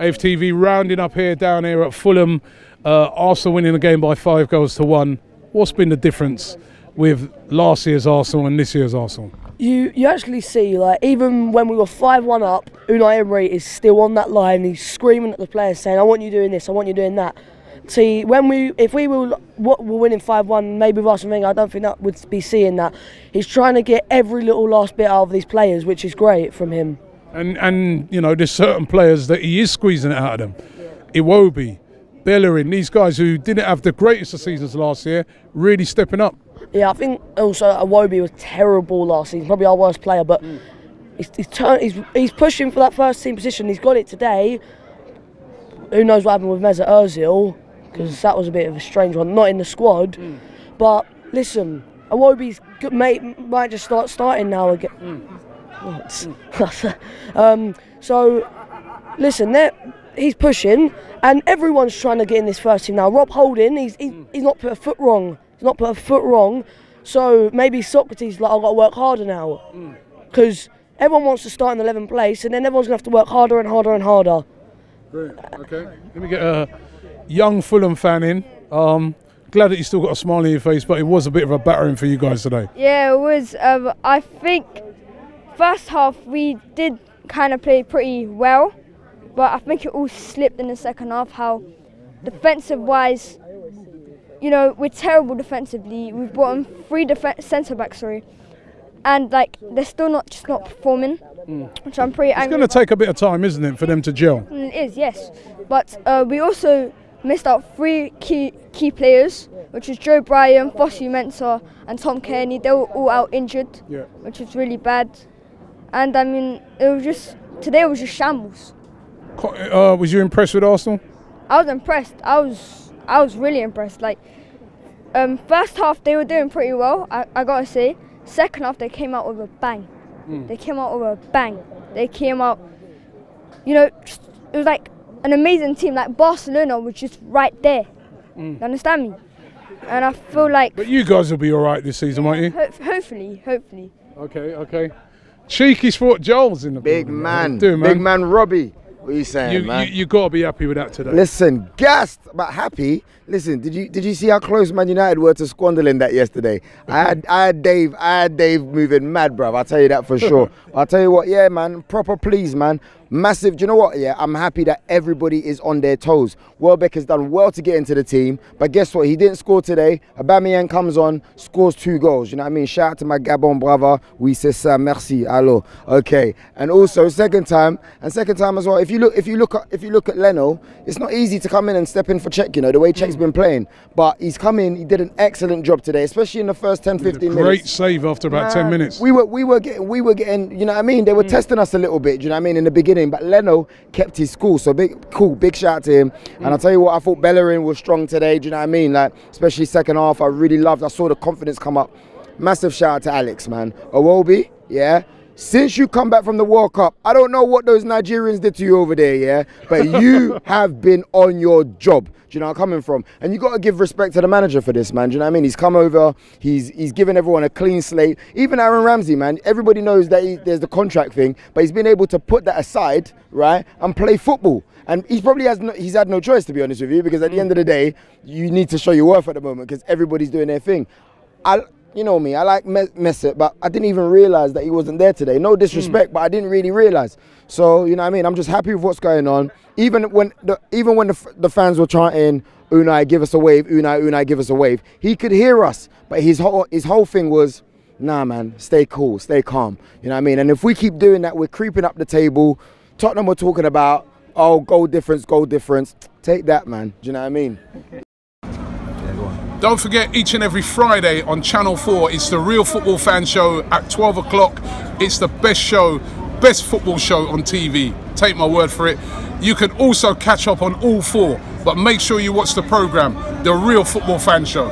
AFTV rounding up here, down here at Fulham. Uh, Arsenal winning the game by five goals to one. What's been the difference with last year's Arsenal and this year's Arsenal? You you actually see like even when we were five one up, Unai Emery is still on that line. He's screaming at the players saying, "I want you doing this. I want you doing that." See, when we if we were what were winning five one, maybe with Arsene Wenger, I don't think that would be seeing that. He's trying to get every little last bit out of these players, which is great from him. And and you know, there's certain players that he is squeezing it out of them. Iwobi, Bellerin, these guys who didn't have the greatest of seasons last year, really stepping up. Yeah, I think also Iwobi was terrible last season, probably our worst player, but mm. he's, he's, turn, he's, he's pushing for that first team position. He's got it today. Who knows what happened with Mesut Ozil, because that was a bit of a strange one. Not in the squad, mm. but listen, Iwobi's good, mate might just start starting now again. Mm. What? um, so, listen, they're- he's pushing, and everyone's trying to get in this first team now. Rob Holding, he's, he's, he's not put a foot wrong. He's not put a foot wrong. So maybe Sokratis like I've got to work harder now, because everyone wants to start in the 11th place, and then everyone's gonna have to work harder and harder and harder. Okay. Let me get a young Fulham fan in. Um, glad that you still got a smile on your face, but it was a bit of a battering for you guys today. Yeah, it was. Um, I think first half we did kind of play pretty well, but I think it all slipped in the second half. How defensive wise, you know, we're terrible defensively. We've brought in three def- centre backs, sorry, and like they're still not just not performing, which I'm pretty It's going to take a bit of time, isn't it, for them to gel? Mm, It is, yes. But uh, we also missed out three key key players, which was Joe Bryan, Fosu Mensah, and Tom Cairney. They were all out injured, Yeah. which was really bad. And I mean, it was just today was just shambles. Uh, was you impressed with Arsenal? I was impressed. I was I was really impressed. Like um, first half they were doing pretty well. I, I gotta say. Second half they came out with a bang. They came out with a bang. They came out. You know, just, it was like an amazing team. Like Barcelona was just right there. You understand me? And I feel like But you guys will be all right this season, won't you? ho- hopefully, hopefully. Okay, okay. CheekySport Joel's in the Big man, Do, man. big man Robbie. What are you saying, You, man? you, you got to be happy with that today. Listen, gassed but happy. Listen, did you did you see how close Man United were to squandering that yesterday? I had I had Dave I had Dave moving mad, bruv. I'll tell you that for sure. I'll tell you what, yeah, man, proper please, man. Massive. Do you know what? Yeah, I'm happy that everybody is on their toes. Welbeck has done well to get into the team, but guess what? He didn't score today. Aubameyang comes on, scores two goals. You know what I mean? Shout out to my Gabon brother. We say ça, merci, hello. Okay, and also second time and second time as well. If you look, if you look at if you look at Leno, it's not easy to come in and step in for Cech. You know the way Cech's been playing, but he's come in. He did an excellent job today, especially in the first 10, 15 Great minutes. Great save after about 10 minutes. We were we were getting we were getting you know what I mean they were mm. testing us a little bit do you know what I mean in the beginning but Leno kept his cool so big cool big shout out to him. And I'll mm. tell you what I thought Bellerin was strong today do you know what I mean? Like especially second half I really loved I saw the confidence come up. Massive shout out to Alex man. Iwobi yeah since you come back from the World Cup, I don't know what those Nigerians did to you over there, yeah, but you have been on your job. Do you know where I'm coming from? And you got to give respect to the manager for this, man. Do you know what I mean? He's come over, he's he's given everyone a clean slate. Even Aaron Ramsey, man. Everybody knows that he, there's the contract thing, but he's been able to put that aside, right, and play football. And he probably has no, he's had no choice to be honest with you, because at the end of the mm. day, you need to show your worth at the moment because everybody's doing their thing. I you know me, I like Mesut, but I didn't even realize that he wasn't there today. No hmm. disrespect, but I didn't really realize. So you know what I mean. I'm just happy with what's going on. Even when the even when the, f- the fans were chanting, "Unai, give us a wave! Unai, Unai, give us a wave," he could hear us, but his whole his whole thing was, "Nah, man, stay cool, stay calm." You know what I mean. And if we keep doing that, we're creeping up the table. Tottenham were talking about, "Oh, goal difference, goal difference." Take that, man. Do you know what I mean? Don't forget, each and every Friday on Channel 4, it's the Real Football Fan Show at 12 o'clock. It's the best show, best football show on TV. Take my word for it. You can also catch up on all four, but make sure you watch the programme, The Real Football Fan Show.